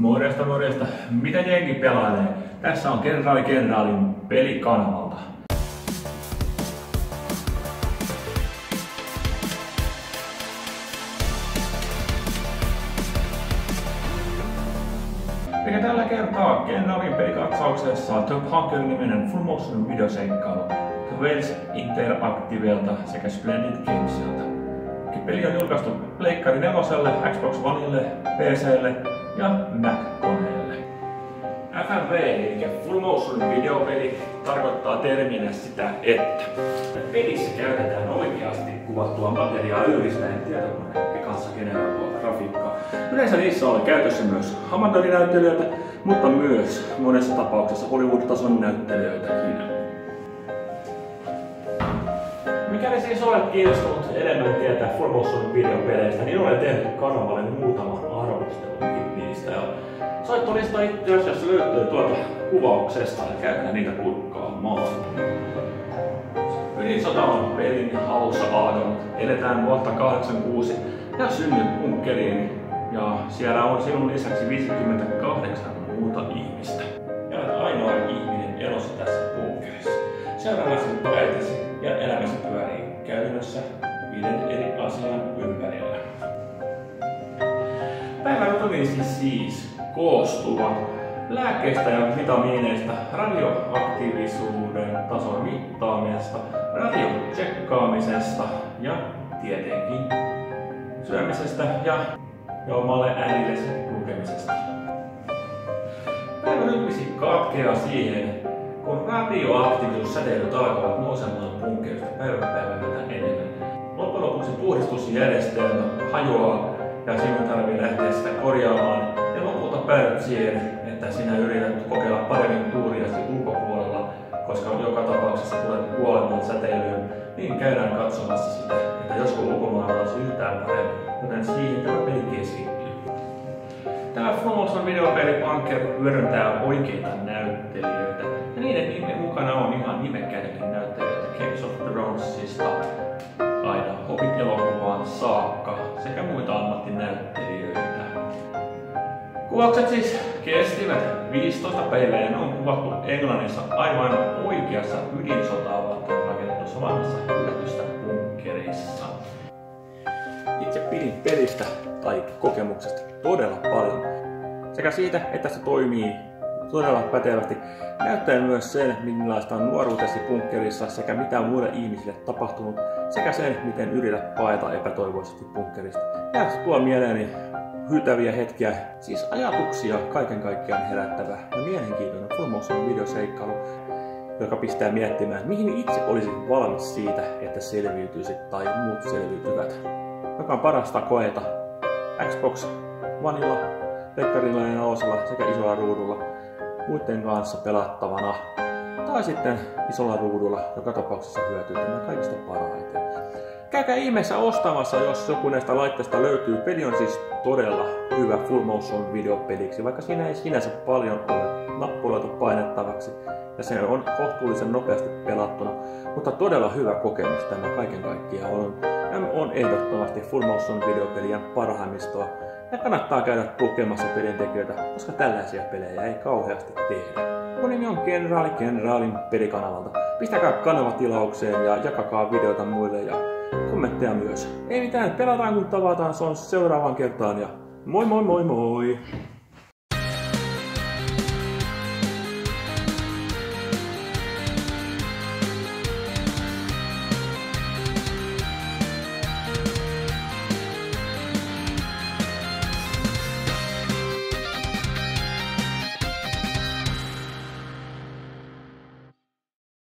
Morjesta, morjesta. Miten jengi pelailee? Tässä on Kenraali Kenraalin pelikanavalta. Eikä tällä kertaa Kenraalin pelikatsauksessa The Hunker-niminen full motion videoseikkailu The Wales Interactivelta sekä Splendid Gamesilta. Peli on julkaistu Pleikkari 4, Xbox Oneille, PClle ja Mac-koneelle. FMV eli Full Motion videopeli tarkoittaa terminä sitä, että pelissä käytetään oikeasti kuvattua materiaa yhdistäen tietokoneen kanssa generoitua grafiikkaa. Yleensä niissä on käytössä myös amatöörinäyttelijöitä, mutta myös monessa tapauksessa Hollywood-tason näyttelijöitäkin. Mikäli siis olet kiinnostunut enemmän tietää Full Motion videopeleistä, niin olen tehnyt kanavalle muutaman arvostelunkin niistä. Ja soittolista itse asiassa löytyy tuolta kuvauksesta, ja käydään niitä kurkkaamaan. Ydinsota on pelin alussa alkanut. Eletään vuotta 86 ja synnyt bunkkeriin. Ja siellä on sinun lisäksi 58 muuta ihmistä. Ja olet ainoa ihminen elossa tässä bunkkerissa. Seuraavaksi äitisi Päivärutinisi siis koostuva lääkkeistä ja vitamiineista, radioaktiivisuuden tason mittaamisesta, radion tsekkaamisesta ja tietenkin syömisestä ja, omalle äidillesi lukemisesta. Päivärytmisi katkeaa siihen, kun radioaktiivisuussäteilyt alkavat nousemaan bunkerista päivä päivältä enemmän. Loppujen lopuksi puhdistusjärjestelmä hajoaa ja sinun tarvii lähteä sitä korjaamaan. Ja lopulta päädyt siihen, että sinä yrität kokeilla paremmin tuuriasi ulkopuolella, koska joka tapauksessa tulet kuolemaan säteilyyn, niin käydään katsomassa sitä, että josko ulkomailla olisi yhtään paremmin, joten siihen tämä peli keskittyy. Tämä Full videopeli Bunker hyödyntää oikeita näyttelijöitä, ja niiden nime mukana on ihan nimekkäitäkin näyttelijöitä Games of Thronesista aina Hobbit-elokuvaan saakka sekä muita ammattinäyttelijöitä. Kuvaukset siis kestivät 15 päivää ja ne on kuvattu Englannissa aivan oikeassa ydinsotaa varten rakennetussa vanhassa yllätystä bunkkerissa. Itse pidin pelistä tai kokemuksesta todella paljon. Sekä siitä, että se toimii todella pätevästi. Näyttää myös sen, millaista on nuoruutesi bunkkerissa sekä mitä muille ihmisille tapahtunut, sekä sen, miten yrität paeta epätoivoisesti bunkkerista. Ja se tuo mieleeni hyytäviä hetkiä, siis ajatuksia kaiken kaikkiaan herättävä ja mielenkiintoinen motion videoseikkailu, joka pistää miettimään, mihin itse olisin valmis siitä, että selviytyisit tai muut selviytyvät. Joka on parasta koeta Xbox Oneilla, Pekkarilla ja nelosella sekä isolla ruudulla muiden kanssa pelattavana. Tai sitten isolla ruudulla, joka tapauksessa hyötyy tämä kaikista parhaiten. Käykää ihmeessä ostamassa, jos joku näistä laitteista löytyy. Peli on siis todella hyvä full motion videopeliksi, vaikka siinä ei sinänsä paljon ole nappuloita painettavaksi. Ja se on kohtuullisen nopeasti pelattuna, mutta todella hyvä kokemus tämä kaiken kaikkiaan on. Ja on ehdottomasti full motion videopelien parhaimmistoa. Ja kannattaa käydä tukemassa pelintekijöitä, koska tällaisia pelejä ei kauheasti tehdä. Mun nimi on Kenraali Kenraalin pelikanavalta. Pistäkää kanava tilaukseen ja jakakaa videota muille ja kommentteja myös. Ei mitään, pelataan kun tavataan, se on seuraavaan kertaan ja moi moi moi moi!